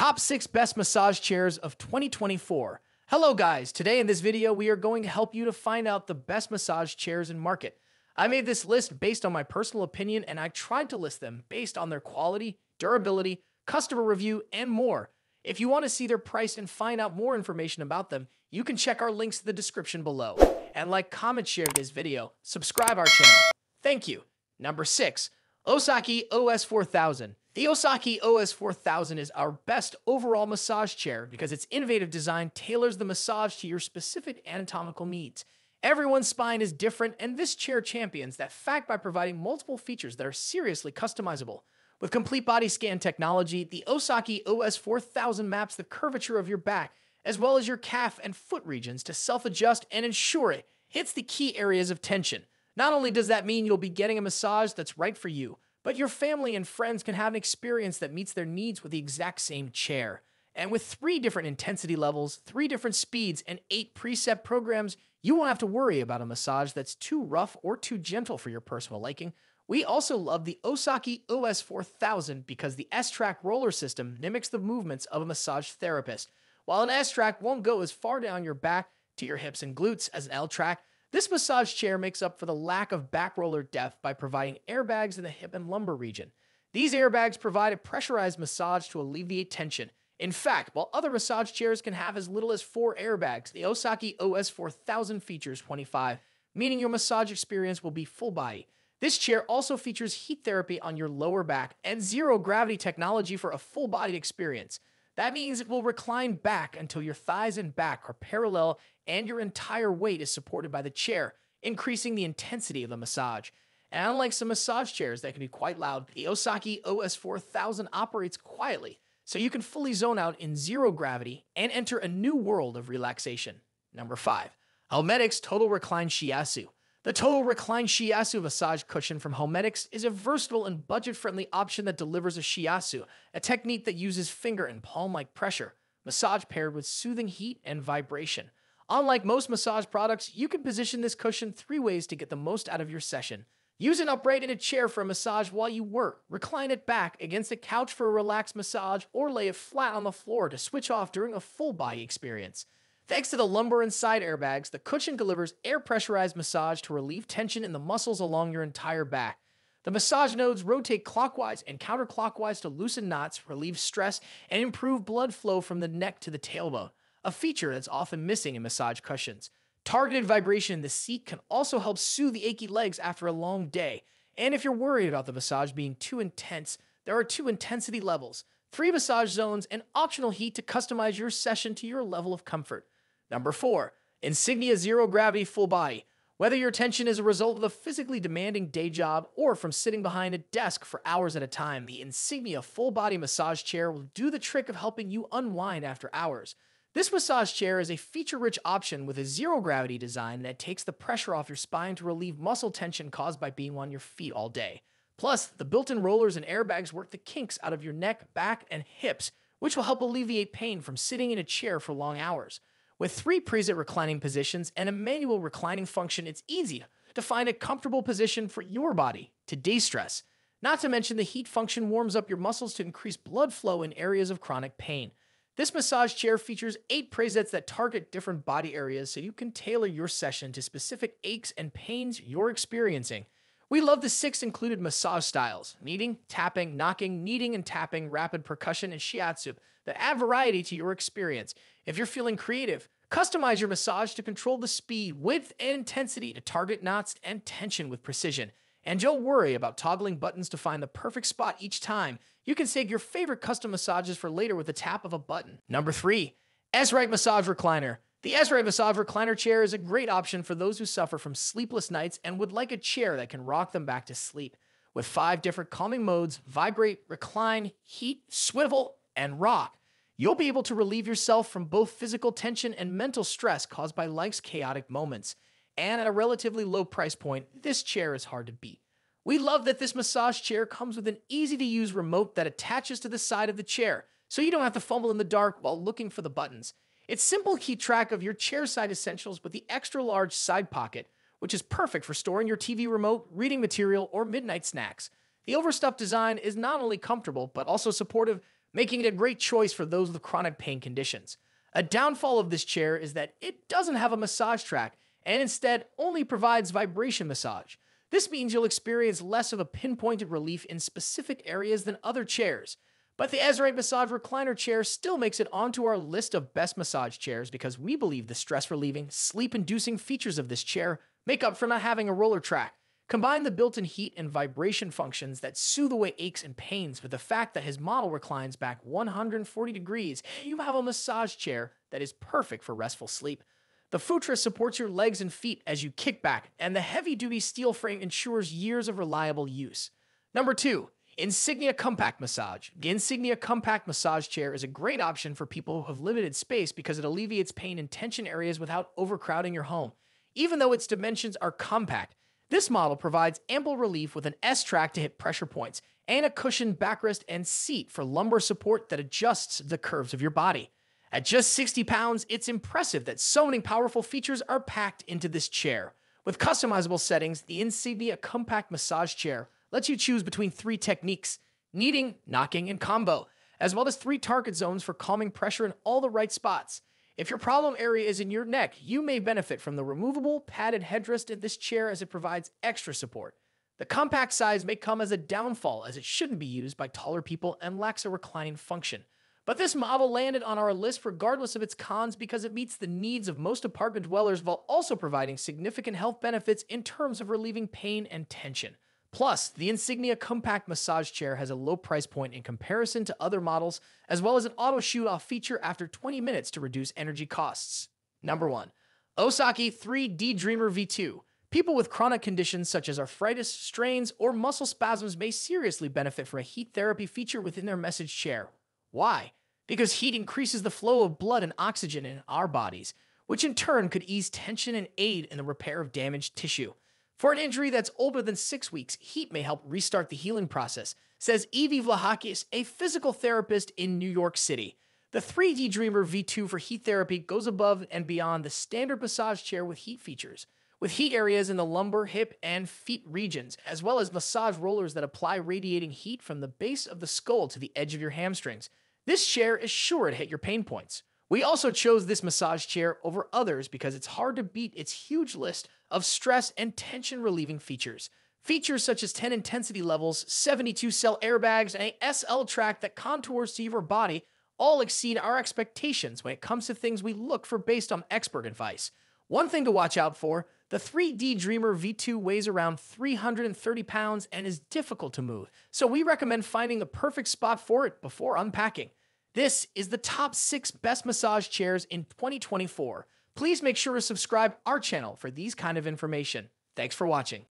top six best massage chairs of 2024. Hello guys, today in this video we are going to help you to find out the best massage chairs in market. I made this list based on my personal opinion and I tried to list them based on their quality, durability, customer review, and more. If you want to see their price and find out more information about them, you can check our links in the description below. And like, comment, share this video, subscribe our channel. Thank you. Number 6. Osaki OS 4000. The Osaki OS 4000 is our best overall massage chair because its innovative design tailors the massage to your specific anatomical needs. Everyone's spine is different, and this chair champions that fact by providing multiple features that are seriously customizable. With complete body scan technology, the Osaki OS 4000 maps the curvature of your back, as well as your calf and foot regions to self adjust and ensure it hits the key areas of tension. Not only does that mean you'll be getting a massage that's right for you, but your family and friends can have an experience that meets their needs with the exact same chair. And with three different intensity levels, three different speeds, and eight preset programs, you won't have to worry about a massage that's too rough or too gentle for your personal liking. We also love the Osaki OS 4000 because the S-Track roller system mimics the movements of a massage therapist. While an S-Track won't go as far down your back to your hips and glutes as an L-Track, this massage chair makes up for the lack of back roller depth by providing airbags in the hip and lumbar region. These airbags provide a pressurized massage to alleviate tension. In fact, while other massage chairs can have as little as four airbags, the Osaki OS 4000 features 25, meaning your massage experience will be full body. This chair also features heat therapy on your lower back and zero gravity technology for a full body experience. That means it will recline back until your thighs and back are parallel and your entire weight is supported by the chair, increasing the intensity of the massage. And unlike some massage chairs that can be quite loud, the Osaki OS 4000 operates quietly, so you can fully zone out in zero gravity and enter a new world of relaxation. Number 5. HoMedics Total Recline Shiatsu. The Total Recline Shiatsu massage cushion from HoMedics is a versatile and budget-friendly option that delivers a shiatsu, a technique that uses finger and palm-like pressure, massage paired with soothing heat and vibration. Unlike most massage products, you can position this cushion three ways to get the most out of your session. Use it upright in a chair for a massage while you work, recline it back against a couch for a relaxed massage, or lay it flat on the floor to switch off during a full body experience. Thanks to the lumbar and side airbags, the cushion delivers air pressurized massage to relieve tension in the muscles along your entire back. The massage nodes rotate clockwise and counterclockwise to loosen knots, relieve stress, and improve blood flow from the neck to the tailbone, a feature that's often missing in massage cushions. Targeted vibration in the seat can also help soothe the achy legs after a long day. And if you're worried about the massage being too intense, there are two intensity levels, three massage zones, and optional heat to customize your session to your level of comfort. Number four, Insignia Zero Gravity Full Body. Whether your tension is a result of a physically demanding day job or from sitting behind a desk for hours at a time, the Insignia Full Body Massage Chair will do the trick of helping you unwind after hours. This massage chair is a feature rich option with a zero gravity design that takes the pressure off your spine to relieve muscle tension caused by being on your feet all day. Plus, the built in rollers and airbags work the kinks out of your neck, back, and hips, which will help alleviate pain from sitting in a chair for long hours. With three preset reclining positions and a manual reclining function, it's easy to find a comfortable position for your body to de stress. Not to mention, the heat function warms up your muscles to increase blood flow in areas of chronic pain. This massage chair features eight presets that target different body areas so you can tailor your session to specific aches and pains you're experiencing. We love the six included massage styles kneading, tapping, knocking, kneading and tapping, rapid percussion, and shiatsu that add variety to your experience. If you're feeling creative, customize your massage to control the speed, width, and intensity to target knots and tension with precision. And don't worry about toggling buttons to find the perfect spot each time. You can save your favorite custom massages for later with the tap of a button. Number three, Esright Massage Recliner. The Esright Massage Recliner chair is a great option for those who suffer from sleepless nights and would like a chair that can rock them back to sleep. With five different calming modes vibrate, recline, heat, swivel, and rock you'll be able to relieve yourself from both physical tension and mental stress caused by life's chaotic moments. And at a relatively low price point, this chair is hard to beat. We love that this massage chair comes with an easy to use remote that attaches to the side of the chair, so you don't have to fumble in the dark while looking for the buttons. It's simple to keep track of your chairside essentials with the extra large side pocket, which is perfect for storing your TV remote, reading material, or midnight snacks. The overstuffed design is not only comfortable, but also supportive making it a great choice for those with chronic pain conditions. A downfall of this chair is that it doesn't have a massage track and instead only provides vibration massage. This means you'll experience less of a pinpointed relief in specific areas than other chairs. But the Esright Massage Recliner chair still makes it onto our list of best massage chairs because we believe the stress relieving, sleep inducing features of this chair make up for not having a roller track. Combine the built in heat and vibration functions that soothe away aches and pains with the fact that his model reclines back 140 degrees, you have a massage chair that is perfect for restful sleep. The Futra supports your legs and feet as you kick back, and the heavy duty steel frame ensures years of reliable use. Number two, Insignia Compact Massage. The Insignia Compact Massage Chair is a great option for people who have limited space because it alleviates pain in tension areas without overcrowding your home. Even though its dimensions are compact, this model provides ample relief with an S track to hit pressure points and a cushioned backrest and seat for lumbar support that adjusts the curves of your body. At just 60 pounds, it's impressive that so many powerful features are packed into this chair. With customizable settings, the Insignia Compact Massage Chair lets you choose between three techniques kneading, knocking, and combo, as well as three target zones for calming pressure in all the right spots. If your problem area is in your neck, you may benefit from the removable padded headrest in this chair as it provides extra support. The compact size may come as a downfall as it shouldn't be used by taller people and lacks a reclining function. But this model landed on our list regardless of its cons because it meets the needs of most apartment dwellers while also providing significant health benefits in terms of relieving pain and tension. Plus, the Insignia Compact Massage Chair has a low price point in comparison to other models, as well as an auto shoot off feature after 20 minutes to reduce energy costs. Number 1. Osaki 3D Dreamer V2. People with chronic conditions such as arthritis, strains, or muscle spasms may seriously benefit from a heat therapy feature within their message chair. Why? Because heat increases the flow of blood and oxygen in our bodies, which in turn could ease tension and aid in the repair of damaged tissue. For an injury that's older than six weeks, heat may help restart the healing process, says Evie Vlahakis, a physical therapist in New York City. The 3D Dreamer V2 for heat therapy goes above and beyond the standard massage chair with heat features, with heat areas in the lumbar, hip, and feet regions, as well as massage rollers that apply radiating heat from the base of the skull to the edge of your hamstrings. This chair is sure to hit your pain points. We also chose this massage chair over others because it's hard to beat its huge list of stress and tension relieving features. Features such as 10 intensity levels, 72 cell airbags, and a SL track that contours to your body all exceed our expectations when it comes to things we look for based on expert advice. One thing to watch out for the 3D Dreamer V2 weighs around 330 pounds and is difficult to move, so we recommend finding the perfect spot for it before unpacking. This is the top six best massage chairs in 2024. Please make sure to subscribe our channel for these kind of information. Thanks for watching.